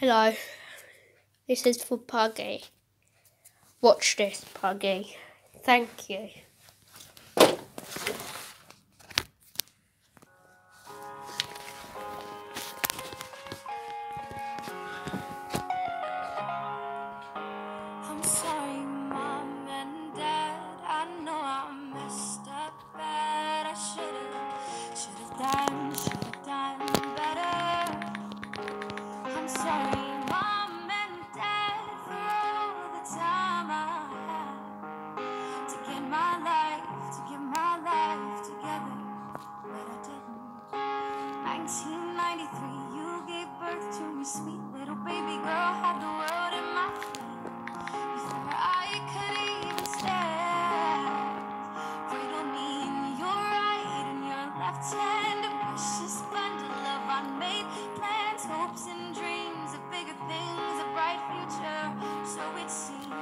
Hello. This is for Puggy. Watch this, Puggy. Thank you. My life, to get my life together, but I didn't. 1993, you gave birth to me, sweet little baby girl, had the world in my feet. Before I could even stand, cradle me in your right and your left hand, a precious bundle of unmade plans, hopes and dreams of bigger things, a bright future. So it seemed,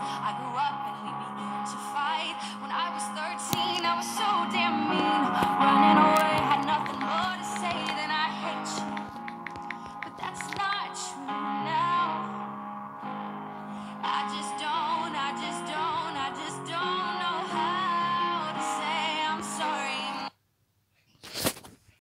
I grew up and we began to fight. When I was 13, I was so damn mean, running away, had nothing more to say than I hate you. But that's not true now. I just